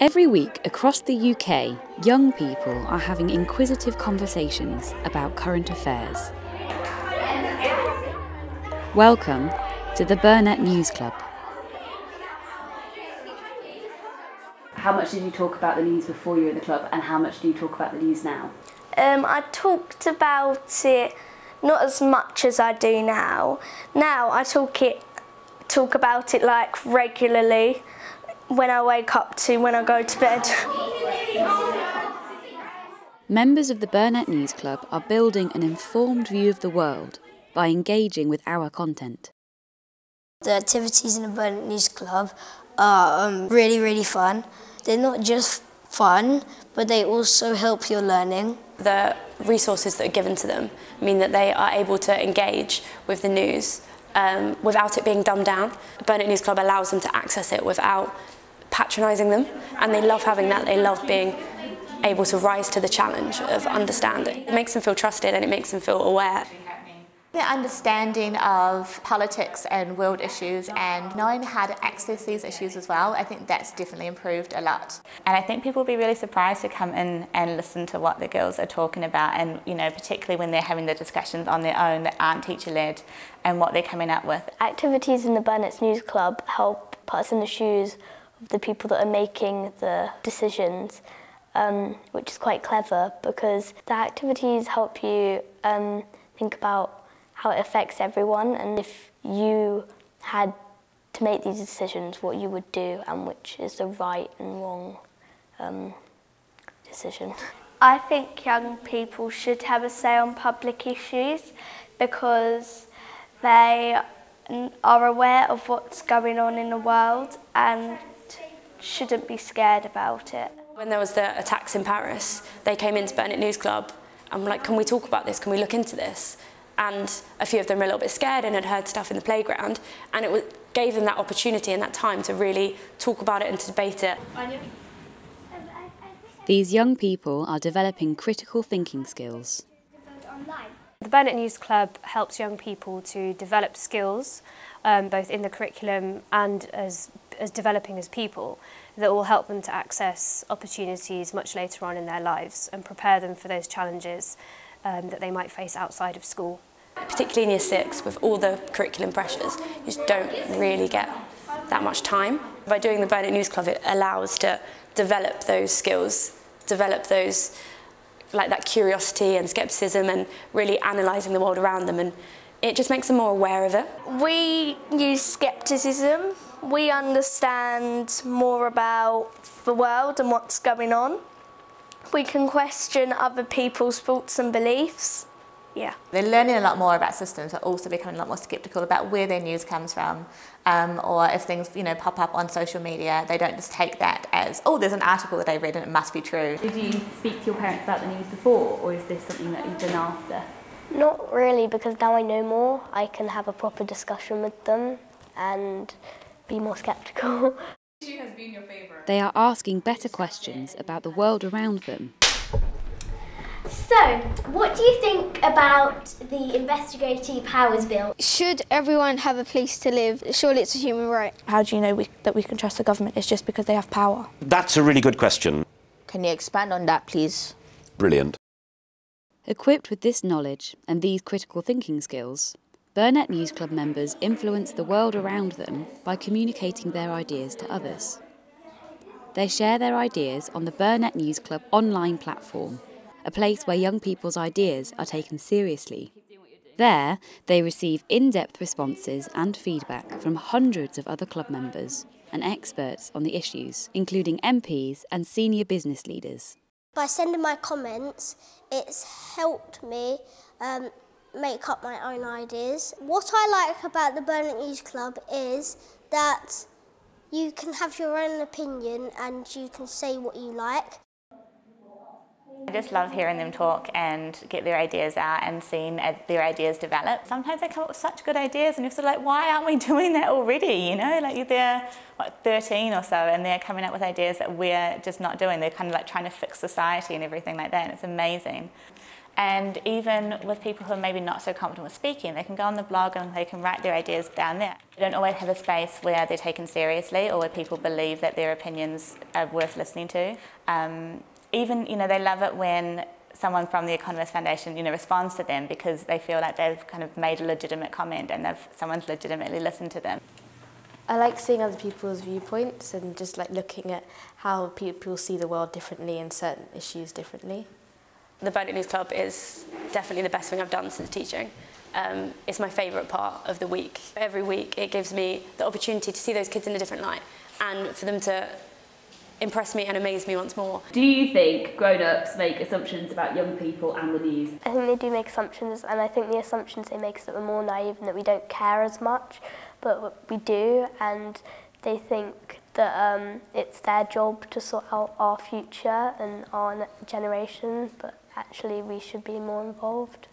Every week across the UK, young people are having inquisitive conversations about current affairs. Welcome to the Burnet News Club. How much did you talk about the news before you were in the club, and how much do you talk about the news now? Um, I talked about it not as much as I do now. Now I talk it talk about it like regularly when I wake up to when I go to bed. Members of the Burnet News Club are building an informed view of the world by engaging with our content. The activities in the Burnet News Club are um, really, really fun. They're not just fun, but they also help your learning. The resources that are given to them mean that they are able to engage with the news um, without it being dumbed down. The Burnet News Club allows them to access it without patronising them, and they love having that. They love being able to rise to the challenge of understanding. It makes them feel trusted and it makes them feel aware. The understanding of politics and world issues and knowing how to access these issues as well, I think that's definitely improved a lot. And I think people will be really surprised to come in and listen to what the girls are talking about and, you know, particularly when they're having the discussions on their own that aren't teacher-led and what they're coming up with. Activities in the Burnet's News Club help put us in the shoes of the people that are making the decisions, um, which is quite clever because the activities help you um, think about how it affects everyone and if you had to make these decisions, what you would do and which is the right and wrong um, decision. I think young people should have a say on public issues because they are aware of what's going on in the world and shouldn't be scared about it. When there was the attacks in Paris, they came into Burnet News Club and were like, can we talk about this? Can we look into this? and a few of them were a little bit scared and had heard stuff in the playground and it was, gave them that opportunity and that time to really talk about it and to debate it. These young people are developing critical thinking skills. The Burnet News Club helps young people to develop skills, um, both in the curriculum and as, as developing as people that will help them to access opportunities much later on in their lives and prepare them for those challenges um, that they might face outside of school. Particularly in year six, with all the curriculum pressures, you just don't really get that much time. By doing the Burnet News Club, it allows to develop those skills, develop those like that curiosity and skepticism and really analysing the world around them and it just makes them more aware of it. We use skepticism. We understand more about the world and what's going on. We can question other people's thoughts and beliefs yeah. They're learning a lot more about systems, but also becoming a lot more sceptical about where their news comes from, um, or if things you know pop up on social media, they don't just take that as oh, there's an article that I read and it must be true. Did you speak to your parents about the news before, or is this something that you've done after? Not really, because now I know more, I can have a proper discussion with them and be more sceptical. They are asking better questions about the world around them so, what do you think about the Investigating Powers Bill? Should everyone have a place to live? Surely it's a human right. How do you know we, that we can trust the government? It's just because they have power. That's a really good question. Can you expand on that, please? Brilliant. Equipped with this knowledge and these critical thinking skills, Burnet News Club members influence the world around them by communicating their ideas to others. They share their ideas on the Burnet News Club online platform a place where young people's ideas are taken seriously. There, they receive in depth responses and feedback from hundreds of other club members and experts on the issues, including MPs and senior business leaders. By sending my comments, it's helped me um, make up my own ideas. What I like about the Burnet News Club is that you can have your own opinion and you can say what you like. I just love hearing them talk and get their ideas out and seeing their ideas develop. Sometimes they come up with such good ideas and you're sort of like, why aren't we doing that already? You know, like they're what, 13 or so and they're coming up with ideas that we're just not doing. They're kind of like trying to fix society and everything like that and it's amazing. And even with people who are maybe not so comfortable with speaking, they can go on the blog and they can write their ideas down there. They don't always have a space where they're taken seriously or where people believe that their opinions are worth listening to. Um, even, you know, they love it when someone from the Economist Foundation, you know, responds to them because they feel like they've kind of made a legitimate comment and they've, someone's legitimately listened to them. I like seeing other people's viewpoints and just like looking at how people see the world differently and certain issues differently. The Burnet News Club is definitely the best thing I've done since teaching. Um, it's my favourite part of the week. Every week it gives me the opportunity to see those kids in a different light and for them to impress me and amaze me once more. Do you think grown-ups make assumptions about young people and the news? I think they do make assumptions and I think the assumptions they make is that we're more naive and that we don't care as much, but we do and they think that um, it's their job to sort out our future and our generation, but actually we should be more involved.